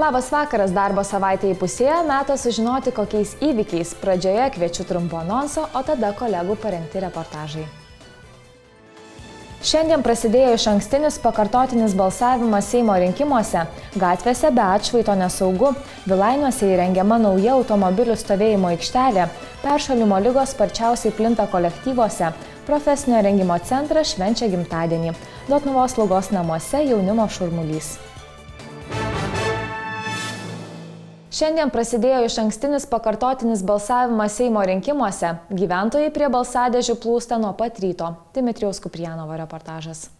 Labas vakaras, darbo savaitė įpusėja, metas sužinoti, kokiais įvykiais. Pradžioje kviečiu trumpo anonso, o tada kolegų parengti reportažai. Šiandien prasidėjo iš ankstinis pakartotinis balsavimas Seimo rinkimuose. Gatvėse be atšvaito nesaugu. Vilainiuose įrengiama nauja automobilių stovėjimo aikštelė. Peršalimo lygos sparčiausiai plinta kolektyvuose. Profesinio rengimo centras švenčia gimtadienį. Dotnuvos slaugos namuose jaunimo šurmulys. Šiandien prasidėjo iš ankstinis pakartotinis balsavimas Seimo rinkimuose. Gyventojai prie balsadėžių plūsta nuo pat ryto. Dimitrijaus Kuprianovo reportažas.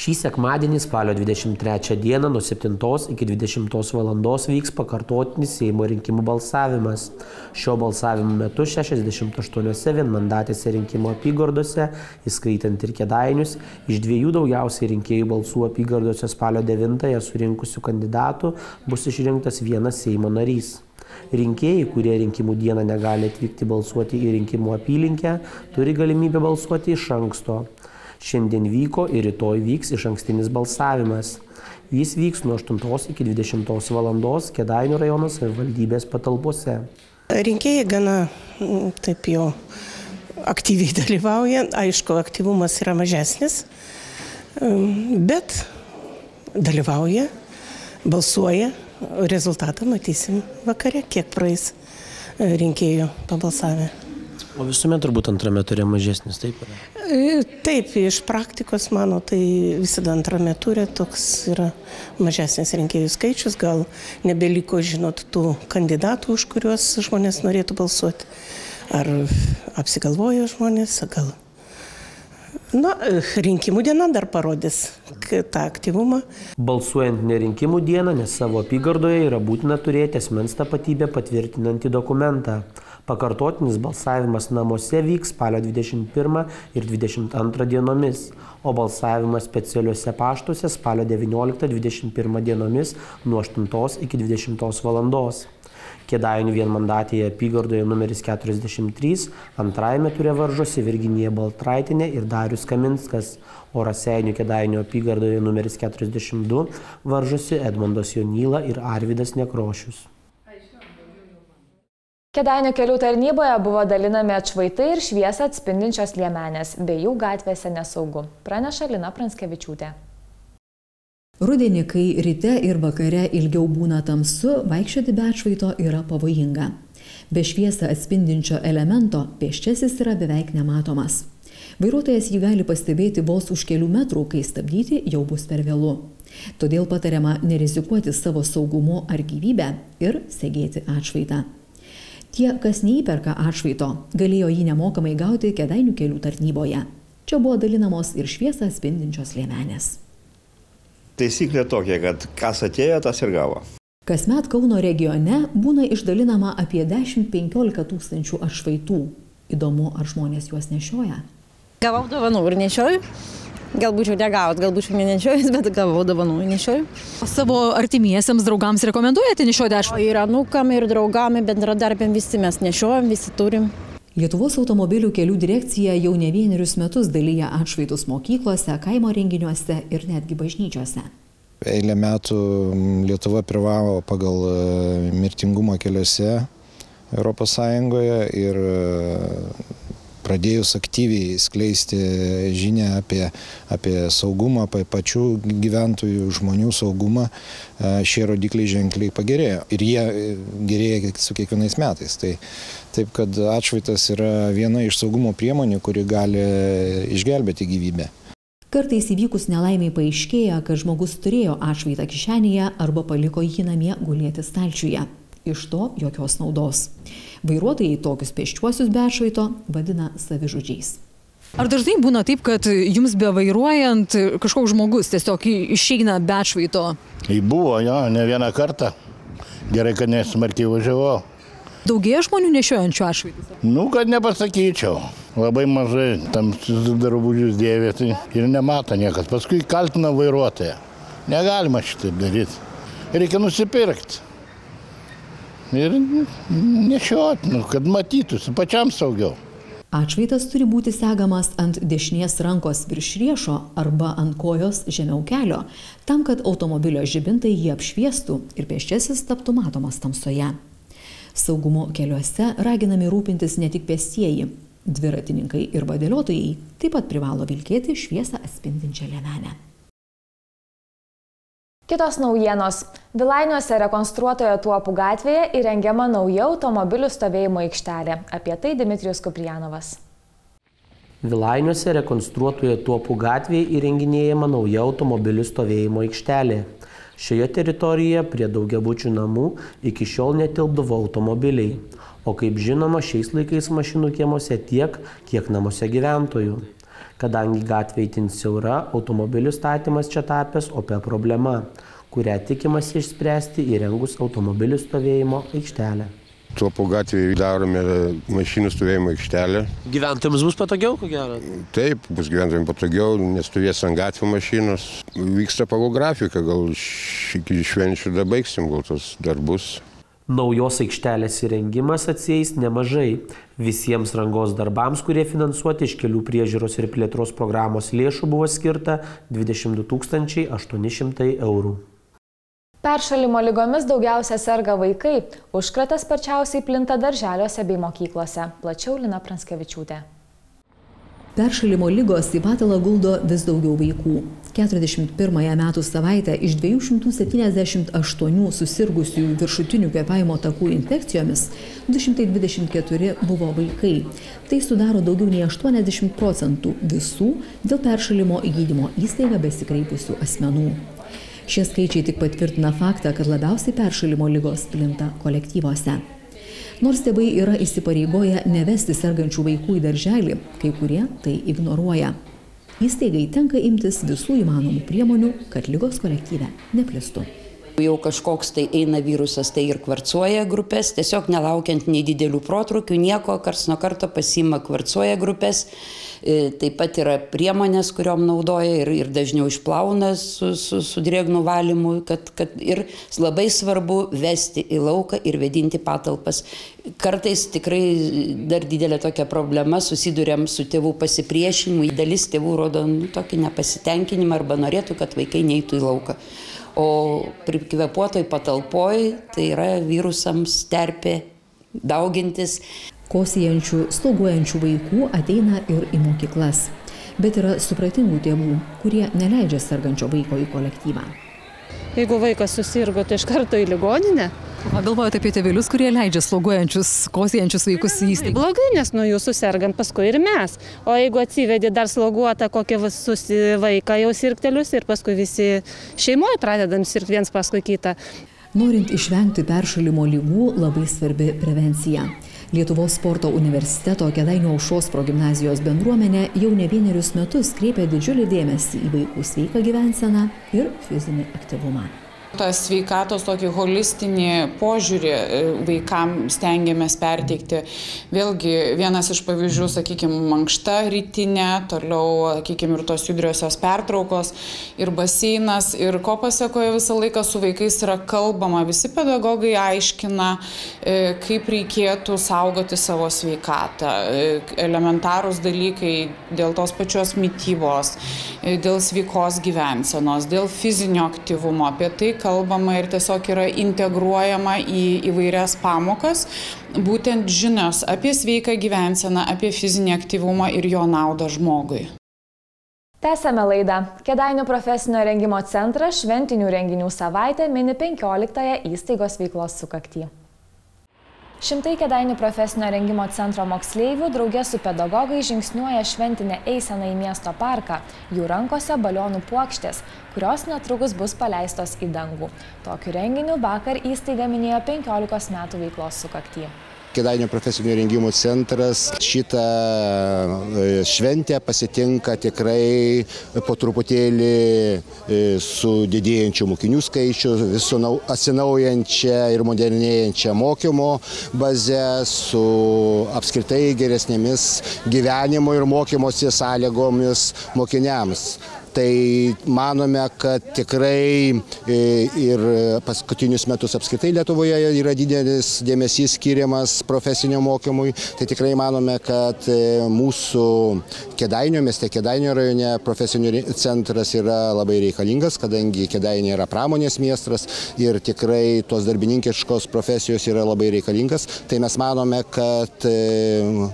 Šį sekmadienį spalio 23 dieną nuo 7 iki 20 val. vyks pakartotinis Seimo rinkimų balsavimas. Šio balsavimo metu 68 vienmandatėse rinkimų apygardose, įskaitant ir kėdainius, iš dviejų daugiausiai rinkėjų balsų apygardose spalio 9 surinkusių kandidatų bus išrinktas vienas Seimo narys. Rinkėjai, kurie rinkimų dieną negali atvykti balsuoti į rinkimų apylinkę, turi galimybę balsuoti iš anksto. Šiandien vyko ir rytoj vyks iš ankstinis balsavimas. Jis vyks nuo 8 iki 20 valandos Kedainių rajono savivaldybės patalpose. Rinkėjai gana taip jau aktyviai dalyvauja, aišku, aktyvumas yra mažesnis, bet dalyvauja, balsuoja, rezultatą matysim vakare, kiek praeis rinkėjų pabalsavę. O visuomet turbūt antrame turė mažesnis, taip yra? Taip, iš praktikos mano, tai visada antrame turė toks yra mažesnis rinkėjų skaičius, gal nebeliko, žinot, tų kandidatų, už kuriuos žmonės norėtų balsuoti. Ar apsigalvojo žmonės, gal. Na, rinkimų diena dar parodys tą aktyvumą. Balsuojant ne rinkimų dieną, nes savo apygardoje yra būtina turėti asmens tapatybę patvirtinantį dokumentą. Pakartotinis balsavimas namuose vyks spalio 21 ir 22 dienomis, o balsavimas specialiuose paštuose spalio 19-21 dienomis nuo 8 iki 20 valandos. Kėdainių vienmandatėje apygardoje numeris 43 antrajame turė varžosi Virginija Baltraitinė ir Darius Kaminskas, o Raseinių Kėdainių apygardoje numeris 42 varžosi Edmondas Jonyla ir Arvidas Nekrošius. Kedainių kelių tarnyboje buvo dalinami atšvaitai ir šviesą atspindinčios liemenės, bei jų gatvėse nesaugu, praneša Lina Pranskevičiūtė. Rudenį, kai ryte ir vakare ilgiau būna tamsu, vaikščioti be atšvaito yra pavojinga. Be šviesą atspindinčio elemento pėščiasis yra beveik nematomas. Vairuotojas jį gali pastebėti vos už kelių metrų, kai stabdyti jau bus per vėlu. Todėl patariama nerizikuoti savo saugumu ar gyvybę ir segėti atšvaitą. Tie, kas neįperka atšvaito, galėjo jį nemokamai gauti Kedainių kelių tarnyboje. Čia buvo dalinamos ir šviesą spindinčios liemenės. Taisyklė tokia, kad kas atėjo, tas ir gavo. Kasmet Kauno regione būna išdalinama apie 10-15 tūkstančių atšvaitų. Įdomu, ar žmonės juos nešioja. Gavau dovanų ir nešioju. Gal būčiau negavus, gal būčiau nenešiojus, bet gavau dovanų nešioju. O savo artimiesiems draugams rekomenduojate nešioti atšvaitą? Ir anukam, ir draugam, ir bendradarbėm visi mes nešiojam, visi turim. Lietuvos automobilių kelių direkcija jau ne vienerius metus dalyja atšvaitus mokyklose, kaimo renginiuose ir netgi bažnyčiose. Eilę metų Lietuva privalo pagal mirtingumą keliuose ES ir pradėjus aktyviai skleisti žinę apie, apie saugumą, apie pačių gyventojų, žmonių saugumą, šie rodikliai ženkliai pagerėjo. Ir jie gerėja su kiekvienais metais. Tai, taip kad atšvaitas yra viena iš saugumo priemonių, kuri gali išgelbėti gyvybę. Kartais įvykus nelaimiai paaiškėja, kad žmogus turėjo atšvaitą kišenėje arba paliko jį namie gulėti stalčiuje. Iš to jokios naudos. Vairuotojai tokius pėsčiuosius be atšvaito vadina savižudžiais. Ar dažnai būna taip, kad jums bevairuojant kažkoks žmogus tiesiog išeina be atšvaito? Tai buvo, jo, ne vieną kartą. Gerai, kad nesmarkiai važiavau. Daugėja žmonių nešiojančių atšvaitus? Nu, kad nepasakyčiau. Labai mažai tamsius drabužius dėvė tai ir nemato niekas. Paskui kaltina vairuotoją. Negalima šitaip daryti. Reikia nusipirkti ir nešiot, nu, kad matytųsi pačiam saugiau. Atšvaitas turi būti segamas ant dešinės rankos virš riešo arba ant kojos žemiau kelio, tam, kad automobilio žibintai jį apšviestų ir pėsčiasis taptų matomas tamsoje. Saugumo keliuose raginami rūpintis ne tik pėstieji, dviratininkai ir vadėliotojai taip pat privalo vilkėti šviesą atspindinčią lemenę. Kitos naujienos. Vilainiuose rekonstruotoje Tuopų gatvėje įrengiama nauja automobilių stovėjimo aikštelė. Apie tai Dmitrijus Kuprijanovas. Vilainiuose rekonstruotoje Tuopų gatvėje įrenginėjama nauja automobilių stovėjimo aikštelė. Šioje teritorijoje prie daugiabučių namų iki šiol netilpdavo automobiliai. O kaip žinoma, šiais laikais mašinų kiemuose tiek, kiek namuose gyventojų. Kadangi gatvė įtin siaura, automobilių statymas čia tapęs opia problema, kurią tikimasi išspręsti įrengus automobilių stovėjimo aikštelę. Tuopų gatvėje darome mašinų stovėjimo aikštelę. Gyventojams bus patogiau, ko gero? Taip, bus gyventojams patogiau, nestovės ant gatvių mašinos. Vyksta pagal grafiką, gal iki švenčių dabaigsim gal tos darbus. Naujos aikštelės įrengimas atsieis nemažai. Visiems rangos darbams, kurie finansuoti iš kelių priežiūros ir plėtros programos lėšų, buvo skirta 22 800 eurų. Peršalimo lygomis daugiausia serga vaikai. Užkratas sparčiausiai plinta darželiuose bei mokyklose. Plačiau Lina Pranskevičiūtė. Peršalimo lygos į patalą guldo vis daugiau vaikų. 41 metų savaitę iš 278 susirgusių viršutinių kvepavimo takų infekcijomis 224 buvo vaikai. Tai sudaro daugiau nei 80 procentų visų dėl peršalimo į gydymo įstaigą besikreipusių asmenų. Šie skaičiai tik patvirtina faktą, kad labiausiai peršalimo lygos plinta kolektyvose. Nors tėvai yra įsipareigoję nevesti sergančių vaikų į darželį, kai kurie tai ignoruoja. Įstaigai tenka imtis visų įmanomų priemonių, kad lygos kolektyve neplistų jau kažkoks tai eina virusas, tai ir kvarcuoja grupės, tiesiog nelaukiant nei didelių protrukių, nieko, kars nuo karto pasima kvarcuoja grupės, taip pat yra priemonės, kuriuom naudoja ir, ir dažniau išplauna su, su, su drėgnų valymu, kad, kad ir labai svarbu vesti į lauką ir vedinti patalpas. Kartais tikrai dar didelė tokia problema, susidurėm su tėvų pasipriešinimu, dalis tėvų rodo nu, tokį nepasitenkinimą arba norėtų, kad vaikai neitų į lauką o prikvepuotoj patalpoj tai yra virusams terpė daugintis. Kosijančių, sloguojančių vaikų ateina ir į mokyklas. Bet yra supratingų tėvų, kurie neleidžia sergančio vaiko į kolektyvą. Jeigu vaikas susirgo, tai iš karto į ligoninę. O galvojate apie tėvelius, kurie leidžia sloguojančius, kosijančius vaikus į įstaigą? Blogai, nes nuo jų susirgam paskui ir mes. O jeigu atsivedi dar sloguotą visus vaiką jau sirgtelius ir paskui visi šeimoje pradedam sirgti viens paskui kitą. Norint išvengti peršalimo lygų, labai svarbi prevencija. Lietuvos sporto universiteto Kedainių aušos progymnazijos bendruomenė jau ne vienerius metus kreipia didžiulį dėmesį į vaikų sveiką gyvenseną ir fizinį aktyvumą tą sveikatos tokį holistinį požiūrį e, vaikam stengiamės perteikti. Vėlgi vienas iš pavyzdžių, sakykime, mankšta rytinė, toliau, sakykime, ir tos judriosios pertraukos, ir baseinas, ir ko pasakoja visą laiką su vaikais yra kalbama, visi pedagogai aiškina, e, kaip reikėtų saugoti savo sveikatą, e, elementarūs dalykai dėl tos pačios mytybos, dėl sveikos gyvensenos, dėl fizinio aktyvumo, apie tai kalbama ir tiesiog yra integruojama į įvairias pamokas, būtent žinios apie sveiką gyvenseną, apie fizinį aktyvumą ir jo naudą žmogui. Tęsėme laidą. Kedainių profesinio rengimo centras šventinių renginių savaitę mini 15-ąją įstaigos veiklos sukaktį. Šimtai Kedainių profesinio rengimo centro moksleivių draugė su pedagogais žingsniuoja šventinę eiseną į miesto parką. Jų rankose balionų puokštės, kurios netrukus bus paleistos į dangų. Tokiu renginiu vakar įstaiga minėjo 15 metų veiklos sukaktį. Kedainio profesinio rengimo centras šitą e, šventę pasitinka tikrai po truputėlį e, su didėjančiu mokinių skaičiu, visų atsinaujančia ir modernėjančia mokymo baze, su apskritai geresnėmis gyvenimo ir mokymosi sąlygomis mokiniams. Tai manome kad tikrai ir paskutinius metus apskritai lietuvoje yra didelis dėmesys skiriamas profesiniam mokymui. Tai tikrai manome kad mūsų kėdainių mieste kėdainių rajone profesinių centras yra labai reikalingas kadangi kėdainiai yra pramonės miestas ir tikrai tos darbininkiškos profesijos yra labai reikalingas. Tai mes manome kad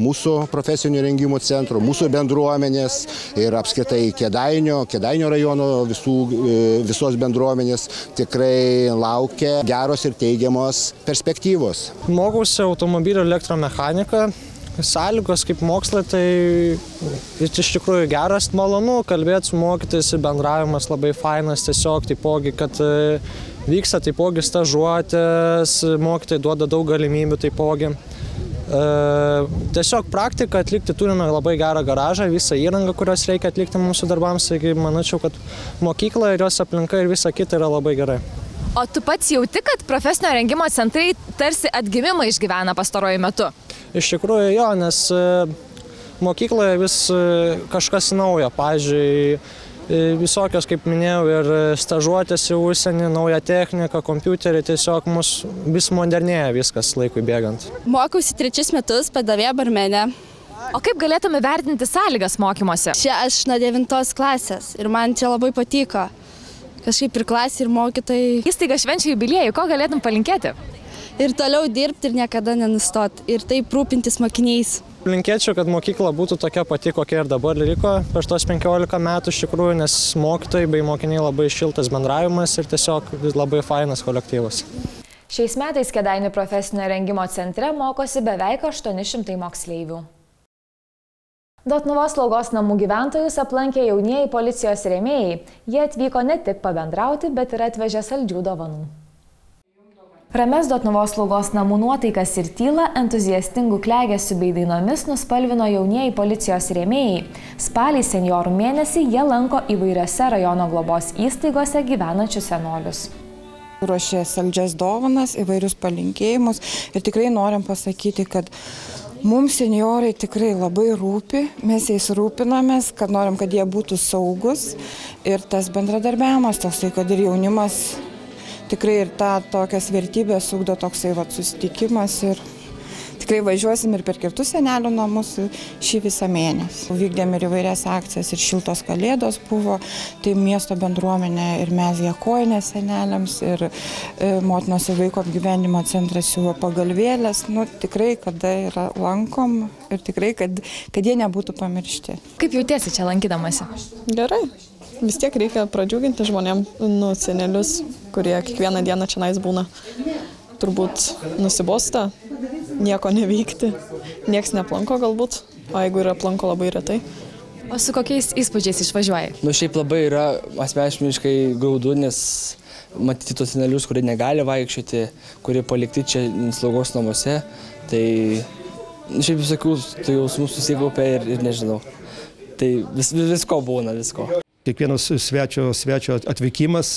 mūsų profesinio rengimo centro mūsų bendruomenės ir apskritai kėdainių kėdainių rajono visų visos bendruomenės tikrai laukia geros ir teigiamos perspektyvos. Mokausi automobilių elektromechaniką sąlygos kaip moksle tai jis iš tikrųjų geras. Malonu kalbėt su mokytojais bendravimas labai fainas tiesiog taipogi kad vyksta taipogi stažuotės mokytojai duoda daug galimybių taipogi tiesiog praktiką atlikti turime labai gerą garažą visą įrangą kurios reikia atlikti mūsų darbams taigi manyčiau kad mokykla ir jos aplinka ir visa kita yra labai gerai O tu pats jauti, kad profesinio rengimo centrai tarsi atgimimą išgyvena pastaruoju metu? Iš tikrųjų jo, nes mokykloje vis kažkas naujo. Pavyzdžiui, visokios, kaip minėjau, ir stažuotės į užsienį, nauja technika, kompiuteriai, tiesiog mus vis modernėja viskas laikui bėgant. Mokiausi trečius metus padavėja barmenė. O kaip galėtum įvertinti sąlygas mokymuose? Čia aš nuo devintos klasės ir man čia labai patiko. Kažkaip ir klasė, ir mokytojai. Įstaiga švenčia jubiliejų, ko galėtum palinkėti? Ir toliau dirbti ir niekada nenustot. Ir taip rūpintis mokiniais. Linkėčiau, kad mokykla būtų tokia pati, kokia ir dabar liko per tos 15 metų iš tikrųjų, nes mokytojai bei mokiniai labai šiltas bendravimas ir tiesiog labai fainas kolektyvas. Šiais metais Kedainių profesinio rengimo centre mokosi beveik 800 moksleivių. Dotnuvos slaugos namų gyventojus aplankė jaunieji policijos rėmėjai. Jie atvyko ne tik pabendrauti, bet ir atvežė saldžių dovanų. Rames Dotnuvos slaugos namų nuotaikas ir tylą entuziastingų klegėsių bei dainomis nuspalvino jaunieji policijos rėmėjai. Spalį seniorų mėnesį jie lanko įvairiose rajono globos įstaigose gyvenančius senolius ruošė saldžias dovanas, įvairius palinkėjimus ir tikrai norim pasakyti, kad Mums seniorai tikrai labai rūpi, mes jais rūpinamės, kad norim, kad jie būtų saugus ir tas bendradarbiavimas toksai, kad ir jaunimas tikrai ir tą tokias vertybės ugdo toksai va, susitikimas ir tikrai važiuosim ir per kitus senelių namus šį visą mėnesį. Vykdėm ir įvairias akcijas ir šiltos kalėdos buvo, tai miesto bendruomenė ir mes jėkojame seneliams ir e, motinos ir vaiko apgyvenimo centras siūlo pagalvėlės. Nu, tikrai, kada yra lankom ir tikrai, kad, kad jie nebūtų pamiršti. Kaip jautiesi čia lankydamasi? Gerai. Vis tiek reikia pradžiuginti žmonėm, nu, senelius, kurie kiekvieną dieną čia nais būna. Turbūt nusibosta, nieko neveikti, nieks neplanko galbūt, o jeigu yra aplanko labai retai. O su kokiais įspūdžiais išvažiuoji? Nu, šiaip labai yra asmeniškai graudu, nes matyti tos senelius, kurie negali vaikščioti, kurie palikti čia slaugos namuose, tai nu, šiaip visokių tai jausmų susikaupia ir, ir nežinau. Tai vis, visko būna, visko. Kiekvienas svečio, svečio atvykimas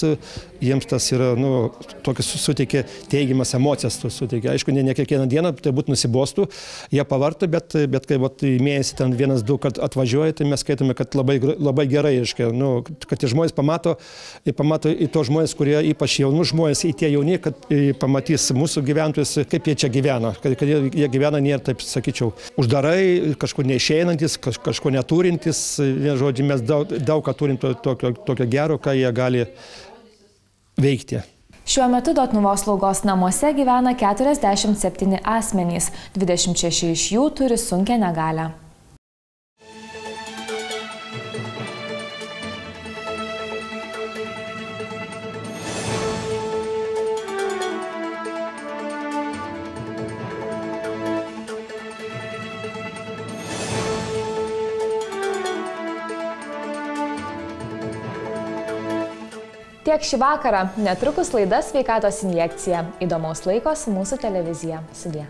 jiems tas yra, nu, tokias suteikia teigiamas emocijas, suteikia. Aišku, ne, ne kiekvieną dieną, tai būt nusibostų, jie pavartų, bet, bet kai vat, mėnesį ten vienas, du kart atvažiuoja, tai mes skaitome, kad labai, labai gerai, aiškiai, nu, kad tie žmonės pamato, pamato į tos žmonės, kurie ypač jaunų žmonės, į tie jauni, kad pamatys mūsų gyventojus, kaip jie čia gyvena, kad, kad jie, jie gyvena nėra, taip sakyčiau, uždarai, kažkur neišeinantis, kaž, kažko neturintis, vien žodžiu, mes daug, daug ką turim to, tokio, tokio gero, ką jie gali veikti. Šiuo metu Dotnuvos slaugos namuose gyvena 47 asmenys, 26 iš jų turi sunkę negalę. Tiek šį vakarą, netrukus laida sveikatos injekcija. Įdomaus laiko su mūsų televizija. Sudė.